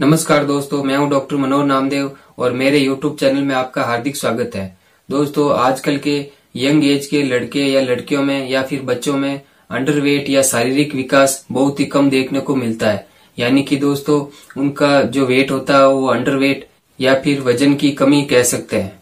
नमस्कार दोस्तों, मैं हूँ डॉक्टर मनोहर नामदेव और मेरे यूट्यूब चैनल में आपका हार्दिक स्वागत है। दोस्तों, आजकल के यंग एज के लड़के या लड़कियों में या फिर बच्चों में अंडरवेट या शारीरिक विकास बहुत ही कम देखने को मिलता है। यानी कि दोस्तों, उनका जो वेट होता है, वो अंडरवेट या फिर वज़न की कमी कह सकते हैं।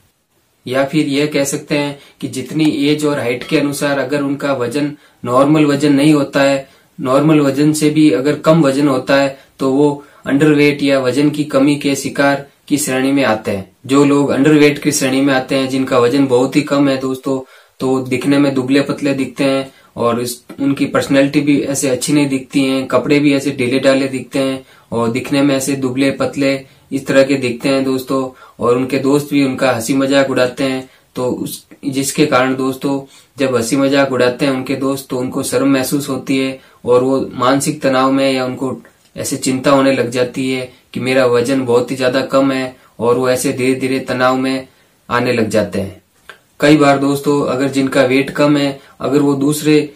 या फिर यह कह सकते हैं कि जितनी एज और हाइट के अनुसार अगर उनका वज़न नॉर्मल वज़न नहीं होता है नॉर्मल वज़न से भी अगर कम वज़न होता है तो वो अंडरवेट या वज़न की कमी के शिकार की श्रेणी में आते हैं। जो लोग अंडरवेट की श्रेणी में आते हैं, जिनका वज़न बहुत ही कम है दोस्तों तो दिखने में दुबले पतले दिखते हैं और उनकी पर्सनैलिटी भी ऐसे अच्छी नहीं दिखती है, कपड़े भी ऐसे ढीले डाले दिखते हैं और दिखने में ऐसे दुबले पतले इस तरह के दिखते हैं दोस्तों, और उनके दोस्त भी उनका हँसी मज़ाक उड़ाते हैं। तो उस, जिसके कारण दोस्तों, जब हँसी मज़ाक उड़ाते हैं उनके दोस्त तो उनको शर्म महसूस होती है और वो मानसिक तनाव में या उनको ऐसे चिंता होने लग जाती है कि मेरा वज़न बहुत ही ज़्यादा कम है और वो ऐसे धीरे धीरे तनाव में आने लग जाते हैं। कई बार दोस्तों, अगर जिनका वेट कम है, अगर वो दूसरे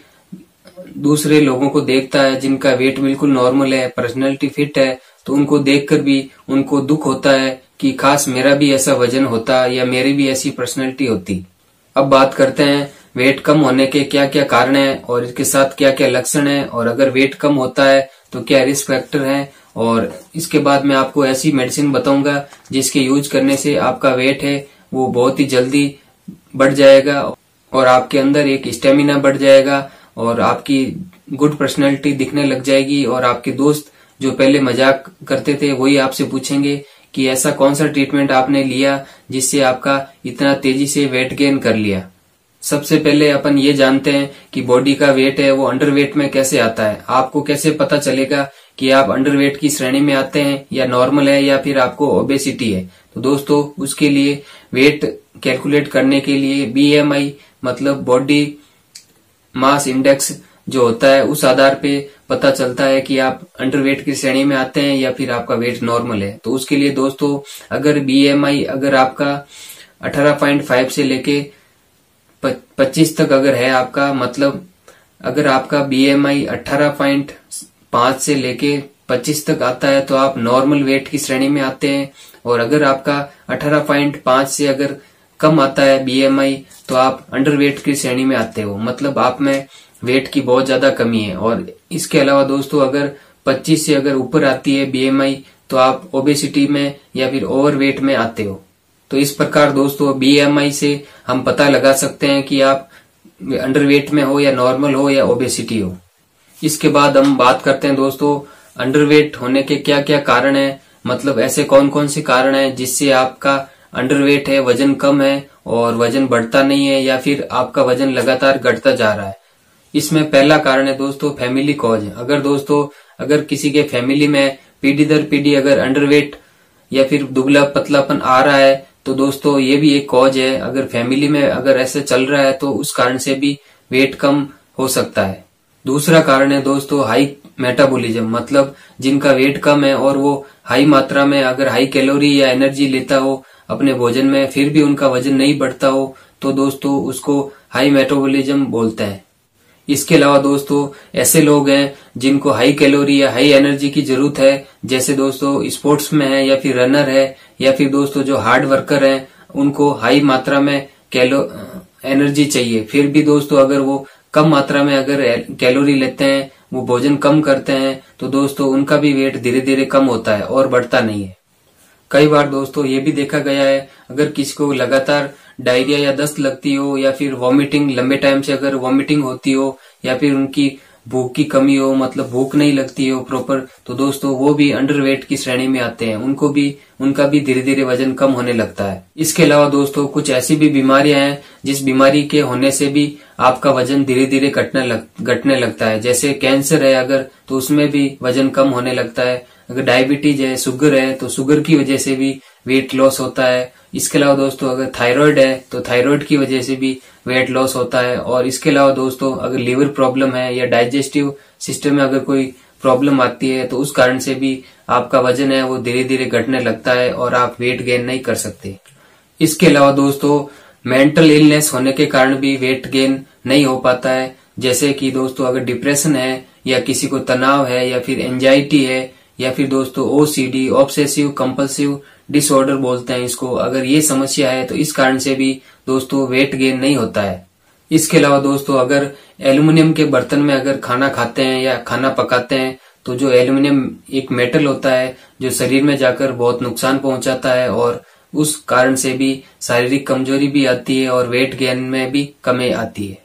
दूसरे लोगों को देखता है जिनका वेट बिल्कुल नॉर्मल है पर्सनैलिटी फिट है तो उनको देखकर भी उनको दुख होता है कि खास मेरा भी ऐसा वज़न होता या मेरी भी ऐसी पर्सनैलिटी होती। अब बात करते हैं वेट कम होने के क्या क्या कारण है और इसके साथ क्या क्या लक्षण है और अगर वेट कम होता है तो क्या रिस्क फैक्टर है? और इसके बाद मैं आपको ऐसी मेडिसिन बताऊँगा, जिसके यूज़ करने से आपका वेट है, वो बहुत ही जल्दी बढ़ जाएगा और आपके अंदर एक स्टेमिना बढ़ जाएगा और आपकी गुड पर्सनैलिटी दिखने लग जाएगी और आपके दोस्त जो पहले मज़ाक करते थे, वही आपसे पूछेंगे कि ऐसा कौन सा ट्रीटमेंट आपने लिया जिससे आपका इतना तेज़ी से वेट गेन कर लिया। सबसे पहले अपन ये जानते हैं कि बॉडी का वेट है, वो अंडरवेट में कैसे आता है। आपको कैसे पता चलेगा कि आप अंडरवेट की श्रेणी में आते हैं या नॉर्मल है या फिर आपको ओबेसिटी है? तो दोस्तों, उसके लिए वेट कैलकुलेट करने के लिए बीएमआई मतलब बॉडी मास इंडेक्स जो होता है, उस आधार पे पता चलता है कि आप अंडरवेट की श्रेणी में आते हैं या फिर आपका वेट नॉर्मल है। तो उसके लिए दोस्तों, अगर बीएमआई अगर आपका 18.5 से लेके 25 तक अगर है आपका मतलब अगर आपका बीएमआई 18.5 से लेके 25 तक आता है तो आप नॉर्मल वेट की श्रेणी में आते हैं। और अगर आपका 18.5 से अगर कम आता है बीएमआई तो आप अंडरवेट की श्रेणी में आते हो। मतलब आप में वेट की बहुत ज़्यादा कमी है। और इसके अलावा दोस्तों, अगर 25 से अगर ऊपर आती है बीएमआई तो आप ओबेसिटी में या फिर ओवरवेट में आते हो। तो इस प्रकार दोस्तों बीएमआई से हम पता लगा सकते हैं कि आप अंडरवेट में हो या नॉर्मल हो या ओबेसिटी हो। इसके बाद हम बात करते हैं दोस्तों, अंडरवेट होने के क्या क्या कारण है? मतलब ऐसे कौन कौन से कारण है जिससे आपका अंडरवेट है, वज़न कम है और वज़न बढ़ता नहीं है या फिर आपका वज़न लगातार घटता जा रहा है? इसमें पहला कारण है दोस्तों, फैमिली कॉज है। अगर दोस्तों, अगर किसी के फैमिली में पीढ़ी दर पीढ़ी अगर अंडरवेट या फिर दुबला पतलापन आ रहा है तो दोस्तों, ये भी एक कॉज है। अगर फैमिली में अगर ऐसे चल रहा है तो उस कारण से भी वेट कम हो सकता है। दूसरा कारण है दोस्तों हाई मेटाबॉलिज्म मतलब जिनका वेट कम है और वो हाई मात्रा में अगर हाई कैलोरी या एनर्जी लेता हो अपने भोजन में, फिर भी उनका वज़न नहीं बढ़ता हो तो दोस्तों उसको हाई मेटाबॉलिज्म बोलते हैं। इसके अलावा दोस्तों, ऐसे लोग हैं जिनको हाई कैलोरी या हाई एनर्जी की ज़रूरत है, जैसे दोस्तों स्पोर्ट्स में है या फिर रनर है या फिर दोस्तों जो हार्ड वर्कर है, उनको हाई मात्रा में कैलो एनर्जी चाहिए। फिर भी दोस्तों अगर वो कम मात्रा में अगर कैलोरी लेते हैं, वो भोजन कम करते हैं तो दोस्तों उनका भी वेट धीरे धीरे कम होता है और बढ़ता नहीं है। कई बार दोस्तों ये भी देखा गया है, अगर किसी को लगातार डायरिया या दस्त लगती हो या फिर वॉमिटिंग लंबे टाइम से अगर वॉमिटिंग होती हो, या फिर उनकी भूख की कमी हो मतलब भूख नहीं लगती हो प्रॉपर तो दोस्तों वो भी अंडरवेट की श्रेणी में आते हैं। उनको भी, उनका भी धीरे धीरे वज़न कम होने लगता है। इसके अलावा दोस्तों, कुछ ऐसी भी बीमारियाँ हैं, जिस बीमारी के होने से भी आपका वज़न धीरे धीरे घटने लग, घटने लगता है। जैसे कैंसर है अगर तो उसमें भी वज़न कम होने लगता है। अगर डायबिटीज़ है शुगर है तो शुगर की वजह से भी वेट लॉस होता है। इसके अलावा दोस्तों, अगर थायराइड है तो थायराइड की वजह से भी वेट लॉस होता है। और इसके अलावा दोस्तों, अगर लीवर प्रॉब्लम है या डाइजेस्टिव सिस्टम में अगर कोई प्रॉब्लम आती है तो उस कारण से भी आपका वज़न है, वो धीरे धीरे घटने लगता है और आप वेट गेन नहीं कर सकते। इसके अलावा दोस्तों मेंटल इलनेस होने के कारण भी वेट गेन नहीं हो पाता है। जैसे कि दोस्तों, अगर डिप्रेशन है, या किसी को तनाव है, या फिर एंजाइटी है, या फिर दोस्तों ओसीडी ऑब्सेसिव कंपल्सिव डिसऑर्डर बोलते हैं इसको। अगर ये समस्या है तो इस कारण से भी दोस्तों वेट गेन नहीं होता है। इसके अलावा दोस्तों, अगर एल्यूमिनियम के बर्तन में अगर खाना खाते हैं या खाना पकाते हैं तो जो एल्यूमिनियम एक मेटल होता है, जो शरीर में जाकर बहुत नुकसान पहुंचाता है और उस कारण से भी शारीरिक कमज़ोरी भी आती है और वेट गेन में भी कमी आती है।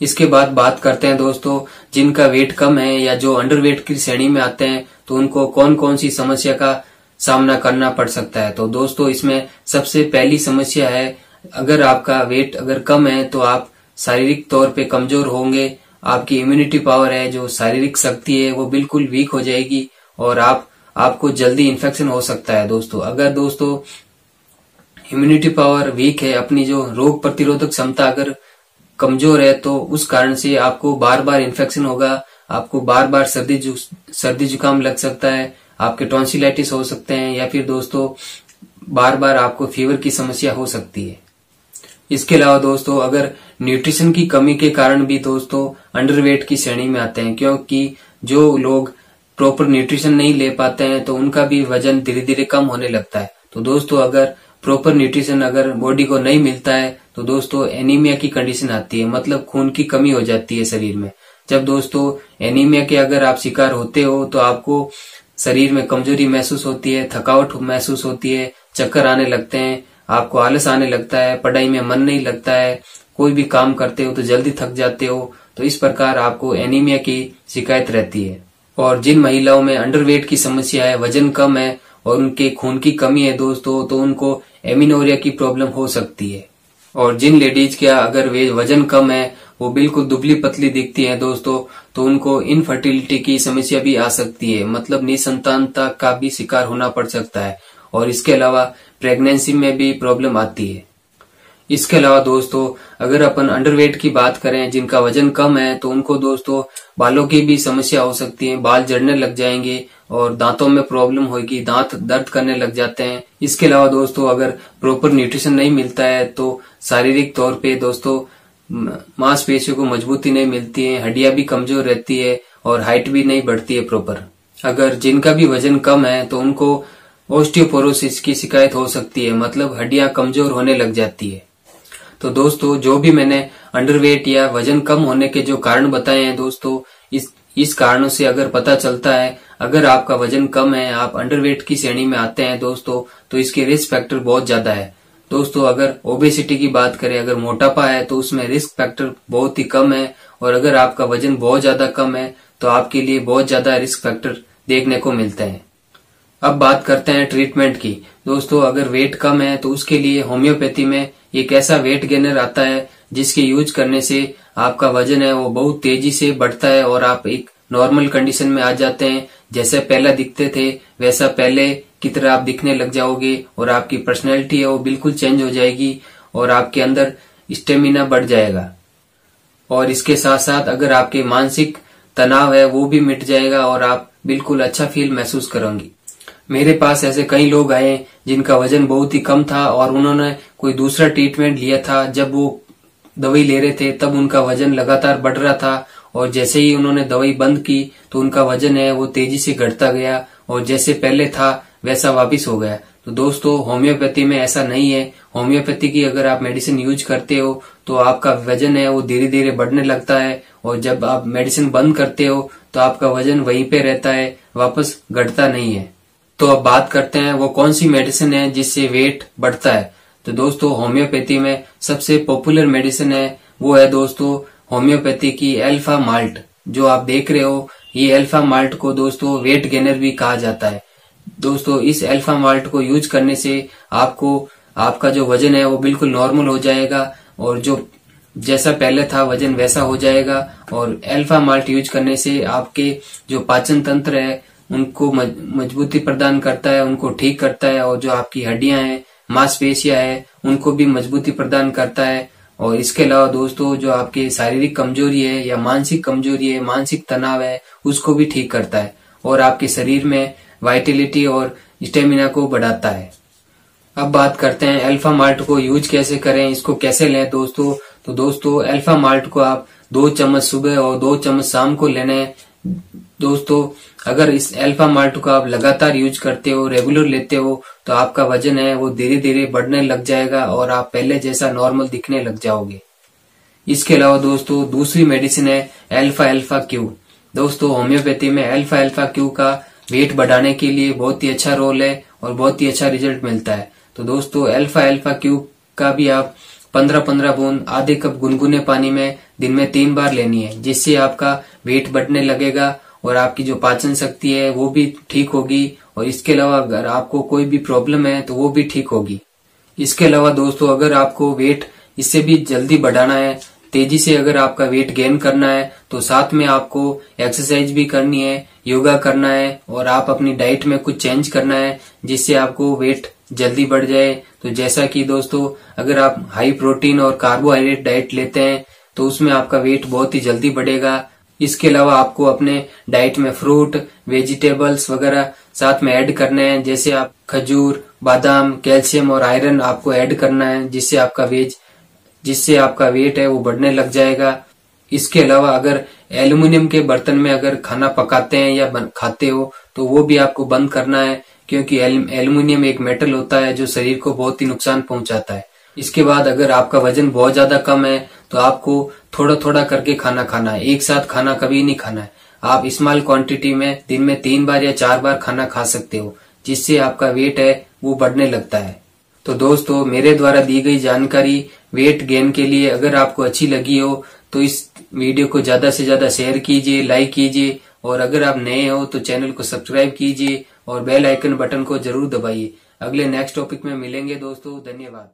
इसके बाद बात करते हैं दोस्तों, जिनका वेट कम है या जो अंडर वेट की श्रेणी में आते हैं तो उनको कौन कौन सी समस्या का सामना करना पड़ सकता है। तो दोस्तों इसमें सबसे पहली समस्या है अगर आपका वेट अगर कम है तो आप शारीरिक तौर पे कमज़ोर होंगे। आपकी इम्यूनिटी पावर है जो शारीरिक शक्ति है वो बिल्कुल वीक हो जाएगी और आप आपको जल्दी इन्फेक्शन हो सकता है दोस्तों। अगर दोस्तों इम्यूनिटी पावर वीक है अपनी जो रोग प्रतिरोधक क्षमता अगर कमज़ोर है तो उस कारण से आपको बार बार इन्फेक्शन होगा। आपको बार बार सर्दी जु, सर्दी जुकाम लग सकता है। आपके टॉन्सिलाइटिस हो सकते हैं या फिर दोस्तों बार बार आपको फीवर की समस्या हो सकती है। इसके अलावा दोस्तों, अगर न्यूट्रिशन की कमी के कारण भी दोस्तों, अंडरवेट की श्रेणी में आते हैं, क्योंकि जो लोग प्रॉपर न्यूट्रिशन नहीं ले पाते हैं तो उनका भी वज़न धीरे धीरे कम होने लगता है। तो दोस्तों, अगर प्रॉपर न्यूट्रिशन अगर बॉडी को नहीं मिलता है तो दोस्तों, एनीमिया की कंडीशन आती है मतलब खून की कमी हो जाती है शरीर में। जब दोस्तों, एनीमिया के अगर आप शिकार होते हो तो आपको शरीर में कमज़ोरी महसूस होती है, थकावट महसूस होती है, चक्कर आने लगते हैं, आपको आलस आने लगता है, पढ़ाई में मन नहीं लगता है, कोई भी काम करते हो तो जल्दी थक जाते हो तो इस प्रकार आपको एनीमिया की शिकायत रहती है। और जिन महिलाओं में अंडरवेट की समस्या है, वज़न कम है और उनके खून की कमी है दोस्तों तो उनको एमिनोरिया की प्रॉब्लम हो सकती है। और जिन लेडीज़ का अगर वे वज़न कम है, वो बिल्कुल दुबली पतली दिखती है दोस्तों तो उनको इनफर्टिलिटी की समस्या भी आ सकती है। मतलब निसंतानता का भी शिकार होना पड़ सकता है। और इसके अलावा प्रेगनेंसी में भी प्रॉब्लम आती है। इसके अलावा दोस्तों, अगर अपन अंडरवेट की बात करें, जिनका वज़न कम है तो उनको दोस्तों बालों की भी समस्या हो सकती है। बाल जड़ने लग जाएँगे और दांतों में प्रॉब्लम होगी दांत दर्द करने लग जाते हैं। इसके अलावा दोस्तों, अगर प्रॉपर न्यूट्रिशन नहीं मिलता है तो शारीरिक तौर पे दोस्तों मांसपेशियों को मजबूती नहीं मिलती है, हड्डियाँ भी कमज़ोर रहती है और हाइट भी नहीं बढ़ती है प्रॉपर अगर जिनका भी वज़न कम है तो उनको ओस्टियोपोरोसिस की शिकायत हो सकती है मतलब हड्डियाँ कमज़ोर होने लग जाती है। तो दोस्तों, जो भी मैंने अंडरवेट या वज़न कम होने के जो कारण बताए हैं दोस्तों, इस इस कारणों से अगर पता चलता है, अगर आपका वज़न कम है, आप अंडरवेट की श्रेणी में आते हैं दोस्तों तो इसके रिस्क फैक्टर बहुत ज़्यादा है। दोस्तों, अगर ओबेसिटी की बात करें, अगर मोटापा है तो उसमें रिस्क फैक्टर बहुत ही कम है। और अगर आपका वज़न बहुत ज़्यादा कम है तो आपके लिए बहुत ज़्यादा रिस्क फैक्टर देखने को मिलते हैं। अब बात करते हैं ट्रीटमेंट की। दोस्तों, अगर वेट कम है तो उसके लिए होम्योपैथी में एक ऐसा वेट गेनर आता है, जिसके यूज़ करने से आपका वज़न है वो बहुत तेज़ी से बढ़ता है और आप एक नॉर्मल कंडीशन में आ जाते हैं। जैसे पहला दिखते थे, वैसा पहले की तरह आप दिखने लग जाओगे और आपकी पर्सनैलिटी है वो बिल्कुल चेंज हो जाएगी और आपके अंदर स्टेमिना बढ़ जाएगा। और इसके साथ साथ अगर आपके मानसिक तनाव है वो भी मिट जाएगा और आप बिल्कुल अच्छा फील महसूस करोगे। मेरे पास ऐसे कई लोग आए जिनका वज़न बहुत ही कम था और उन्होंने कोई दूसरा ट्रीटमेंट लिया था। जब वो दवाई ले रहे थे, तब उनका वज़न लगातार बढ़ रहा था और जैसे ही उन्होंने दवाई बंद की तो उनका वज़न है वो तेज़ी से घटता गया और जैसे पहले था वैसा वापिस हो गया। तो दोस्तों, होम्योपैथी में ऐसा नहीं है। होम्योपैथी की अगर आप मेडिसिन यूज़ करते हो तो आपका वज़न है, वो धीरे धीरे बढ़ने लगता है। और जब आप मेडिसिन बंद करते हो तो आपका वज़न वहीं पे रहता है, वापस घटता नहीं है। तो अब बात करते हैं, वो कौन सी मेडिसिन है जिससे वेट बढ़ता है? तो दोस्तों, होम्योपैथी में सबसे पॉपुलर मेडिसिन है, वो है दोस्तों, होम्योपैथी की एल्फा माल्ट। जो आप देख रहे हो, ये एल्फा माल्ट को दोस्तों, वेट गेनर भी कहा जाता है। दोस्तों, इस एल्फा माल्ट को यूज़ करने से आपको, आपका जो वज़न है वो बिल्कुल नॉर्मल हो जाएगा और जो जैसा पहले था वज़न वैसा हो जाएगा और एल्फा माल्ट यूज़ करने से आपके जो पाचन तंत्र है, उनको मजबूती प्रदान करता है, उनको ठीक करता है और जो आपकी हड्डियाँ हैं, मांसपेशियाँ है, उनको भी मजबूती प्रदान करता है। और इसके अलावा दोस्तों, जो आपकी शारीरिक कमज़ोरी है या मानसिक कमज़ोरी है, मानसिक तनाव है, उसको भी ठीक करता है। और आपके शरीर में वाइटिलिटी और स्टेमिना को बढ़ाता है। अब बात करते हैं अल्फ़ा माल्ट को यूज़ कैसे करें, इसको कैसे लें दोस्तों? तो दोस्तों अल्फ़ा माल्ट को आप दो चम्मच सुबह और दो चम्मच शाम को लेने दोस्तों, अगर इस अल्फ़ा माल्ट को आप लगातार यूज़ करते हो रेगुलर लेते हो तो आपका वज़न है वो धीरे धीरे बढ़ने लग जाएगा और आप पहले जैसा नॉर्मल दिखने लग जाओगे। इसके अलावा दोस्तों, दूसरी मेडिसिन है एल्फा एल्फा क्यू दोस्तों होम्योपैथी में एल्फा एल्फा क्यू का वेट बढ़ाने के लिए बहुत ही अच्छा रोल है और बहुत ही अच्छा रिज़ल्ट मिलता है। तो दोस्तों एल्फा एल्फा क्यूब का भी आप पंद्रह पंद्रह बूंद, आधे कप गुनगुने पानी में दिन में तीन बार लेनी है, जिससे आपका वेट बढ़ने लगेगा और आपकी जो पाचन शक्ति है वो भी ठीक होगी। और इसके अलावा अगर आपको कोई भी प्रॉब्लम है तो वो भी ठीक होगी। इसके अलावा दोस्तों, अगर आपको वेट इससे भी जल्दी बढ़ाना है तेज़ी से अगर आपका वेट गेन करना है तो साथ में आपको एक्सरसाइज भी करनी है योगा करना है, और आप अपनी डाइट में कुछ चेंज करना है, जिससे आपको वेट जल्दी बढ़ जाए। तो जैसा कि दोस्तों, अगर आप हाई प्रोटीन और कार्बोहाइड्रेट डाइट लेते हैं तो उसमें आपका वेट बहुत ही जल्दी बढ़ेगा। इसके अलावा आपको अपने डाइट में फ्रूट वेजिटेबल्स वगैरह साथ में ऐड करने हैं, जैसे आप खजूर, बादाम, कैल्शियम और आयरन आपको ऐड करना है, जिससे आपका वेज जिससे आपका वेट है वो बढ़ने लग जाएगा। इसके अलावा अगर एल्यूमिनियम के बर्तन में अगर खाना पकाते हैं या खाते हो तो वो भी आपको बंद करना है, क्योंकि एल्यूमिनियम एक मेटल होता है जो शरीर को बहुत ही नुकसान पहुंचाता है। इसके बाद अगर आपका वज़न बहुत ज़्यादा कम है तो आपको थोड़ा थोड़ा करके खाना खाना है। एक साथ खाना कभी नहीं खाना है। आप स्मॉल क्वांटिटी में दिन में तीन बार या चार बार खाना खा सकते हो, जिससे आपका वेट है वो बढ़ने लगता है। तो दोस्तों, मेरे द्वारा दी गई जानकारी वेट गेन के लिए अगर आपको अच्छी लगी हो तो इस वीडियो को ज़्यादा से ज़्यादा शेयर कीजिए, लाइक कीजिए, और अगर आप नए हो तो चैनल को सब्सक्राइब कीजिए और बेल आइकन बटन को ज़रूर दबाइए। अगले नेक्स्ट टॉपिक में मिलेंगे दोस्तों, धन्यवाद।